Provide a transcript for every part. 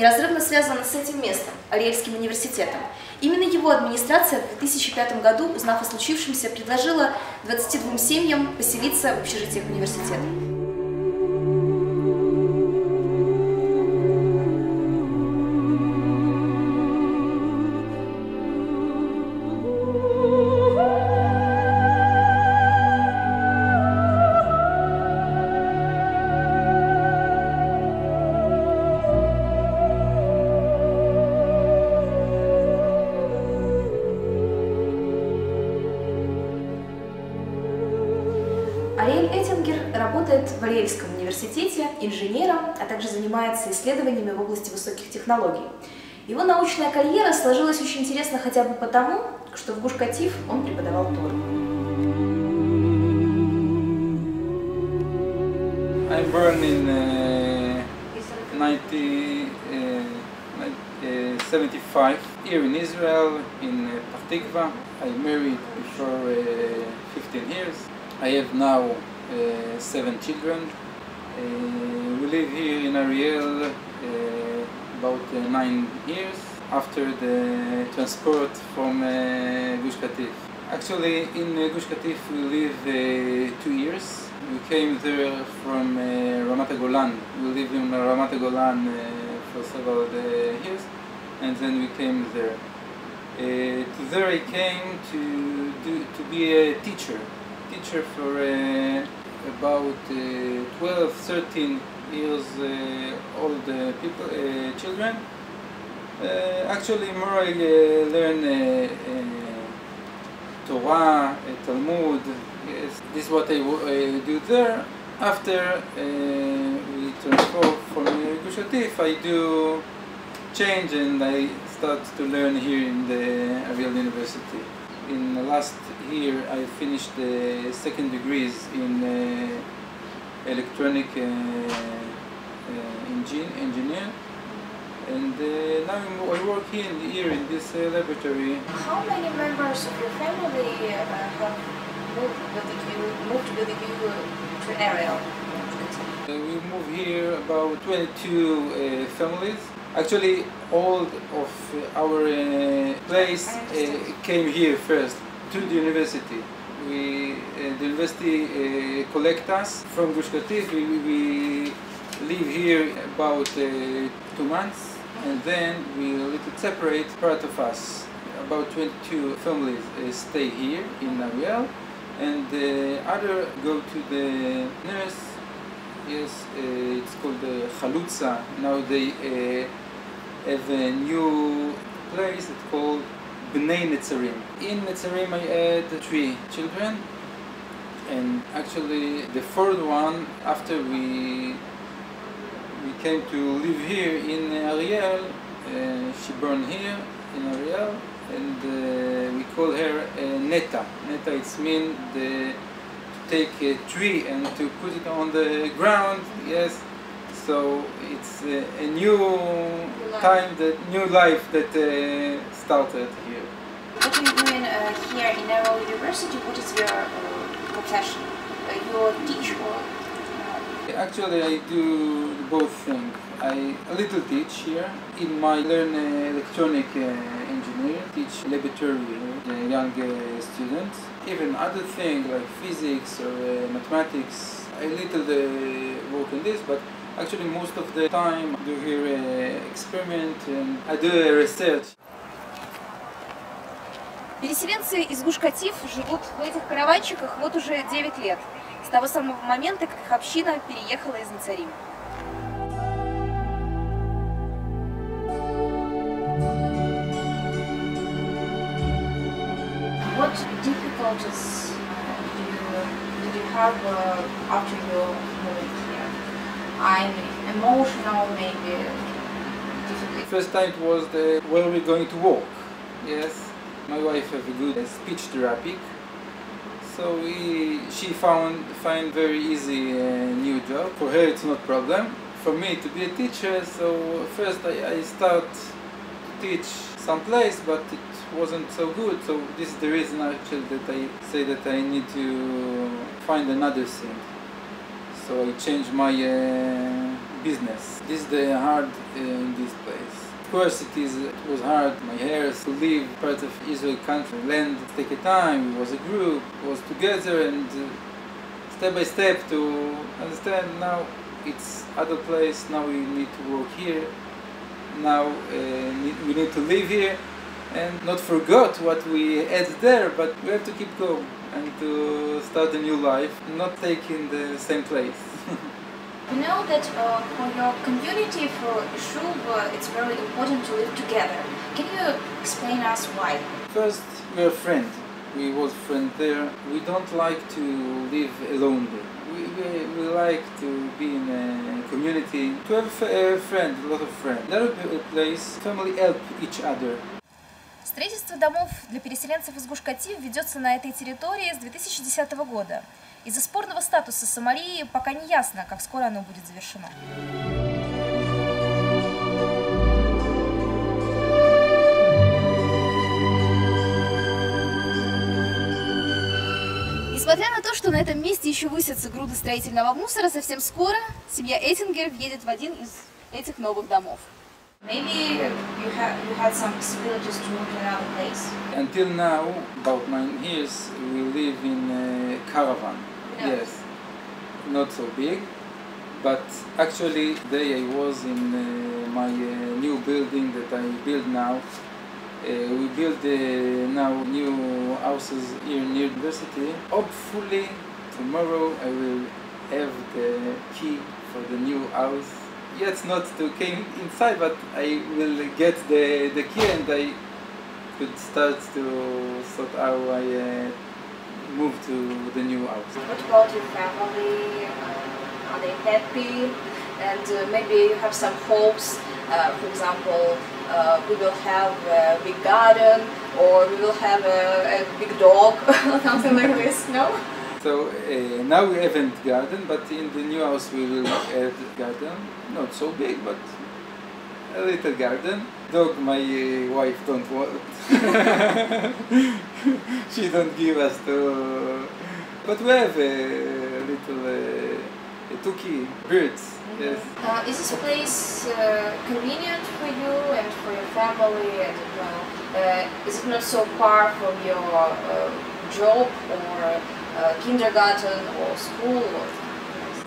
неразрывно связана с этим местом, Ариэльским университетом. Именно его администрация в 2005 году, узнав о случившемся, предложила 22 семьям поселиться в общежитиях университета. Ариэль Эттингер работает в Ариэльском университете инженером, а также занимается исследованиями в области высоких технологий. Его научная карьера сложилась очень интересно хотя бы потому, что в Гушкатив он преподавал Тору. I'm born in uh, 90, uh, ni- uh, 75 here in Israel, in uh, Partikva. I married before uh, 15 years. I have now uh, seven children. Uh, we live here in Ariel uh, about uh, nine years after the transport from Gush Katif. Actually, in Gush Katif we live two years. We came there from Ramat Golan. We lived in Ramat Golan for several years, and then we came there. Uh, to there I came to do, to be a teacher, teacher for uh, about uh, 12, 13 years uh, old people, children. Actually, more I learn Torah, Talmud. Yes, this is what I do there. After uh, we transfer from Gush I do change and I start to learn here in the Ariel University. In the last year, I finished the second degrees in uh, electronic uh, uh, engin- engineer. And uh, now I work here in, here in this uh, laboratory. How many members of your family uh, have moved with you, moved with you to Ariel? We move here about 22 uh, families. Actually, all of our uh, place uh, came here first to the university. We, uh, the university uh, collect us from Gush Katif. We, we live here about uh, two months, and then we little separate part of us. About 22 families uh, stay here in Ariel, and the other go to the nurse Yes, uh, it's called the Chalutza. Now they uh, have a new place it's called Bnei Netzarim. In Netzarim I had three children and actually the fourth one after we we came to live here in Ariel, uh, she born here in Ariel and uh, we call her uh, Neta. Neta it's mean the take a tree and to put it on the ground. Yes, so it's uh, a new life. time, that new life that uh, started here. What are you doing uh, here in Ariel University? What is your uh, profession? Uh, you teach or? Uh, Actually, I do both things. I a little teach here. In my learn uh, electronic uh, engineering, teach laboratory uh, young uh, students. Even other things like physics or uh, mathematics, a little uh, work in this, but actually most of the time I do here uh, experiment and I do research. Переселенцы из Гуш-Катиф живут в этих караванчиках вот уже 9 лет. С того самого момента, как их община переехала из Нацарима. What difficulties did you, did you have uh, after you moved here? I'm emotional, maybe difficult. First time it was the where we're going to walk. Yes, my wife have a good uh, speech therapy, so we she found find very easy uh, new job. For her it's not problem. For me to be a teacher, so first I, I start to teach some place, but it wasn't so good. So this is the reason actually that I say that I need to find another thing. So I change my uh, business. This is the hard uh, in this place. Of course, it is. It was hard. My heirs to leave part of Israel country, land take a time. Was a group, was together, and uh, step by step to understand. Now it's other place. Now we need to work here. Now uh, we need to live here, and not forget what we had there. But we have to keep going and to start a new life, not taking the same place. We know that uh, for your community, for Shuv, uh, it's very important to live together. Can you explain us why? First, we're friends. We was friends there. We don't like to live alone there. We, we, we like to be in a community, to have a friend, a lot of friends. Another place, family help each other. Строительство домов для переселенцев из Гуш-Катив ведется на этой территории с 2010 года. Из-за спорного статуса Сомали пока не ясно, как скоро оно будет завершено. Несмотря на то, что на этом месте еще высятся груды строительного мусора, совсем скоро семья Эттингер въедет в один из этих новых домов. Maybe you, have, you had some possibilities to move to another place. Until now, about nine years, we live in a caravan. Yes, not so big, but actually, today I was in uh, my uh, new building that I build now. Uh, we build uh, now new houses here near university. Hopefully, tomorrow I will have the key for the new house. Yet not to came inside, but I will get the, the key and I could start to sort out I uh, move to the new house. What about your family? Uh, are they happy? And uh, maybe you have some hopes. Uh, for example, uh, we will have a big garden, or we will have a, a big dog, or something like this. No? So uh, now we haven't garden, but in the new house we will add garden. Not so big, but a little garden. Dog, my uh, wife don't want. she don't give us to. But we have a little uh, a tuki birds. Yes. Uh, is this place uh, convenient for you and for your family? And uh, is it not so far from your uh, job or uh, kindergarten or school? Or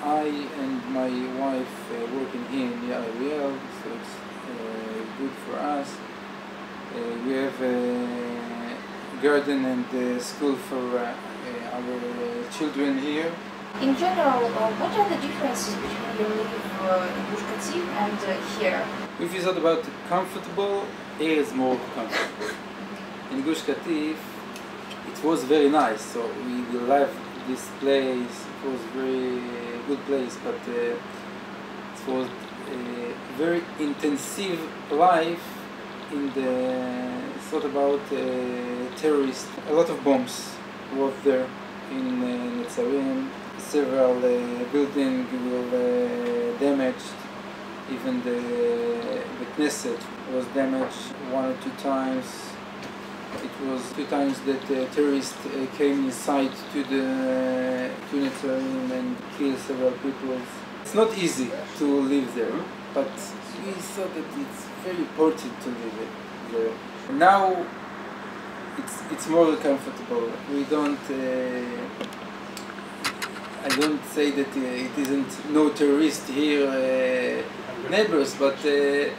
I and my wife uh, working here in the area, so it's uh, good for us. Uh, we have a garden and a school for our children here. In general, uh, what are the differences between you live uh, in Gush Katif and uh, here? If you thought about comfortable, here is more comfortable. In Gush Katif, it was very nice, so we, loved this place. It was very good place, but uh, it was a very intensive life in the thought about uh, terrorists. A lot of bombs were there in uh. Several uh, buildings were uh, damaged. Even the, the Knesset was damaged one or two times. It was two times that terrorists uh, came inside to the to Netzarim and killed several people. It's not easy to live there, but we thought that it's very important to live there. Now it's it's more comfortable. We don't. Uh, I don't say that uh, it isn't no terrorist here uh, neighbors, but uh, uh,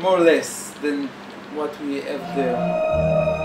more or less than what we have there.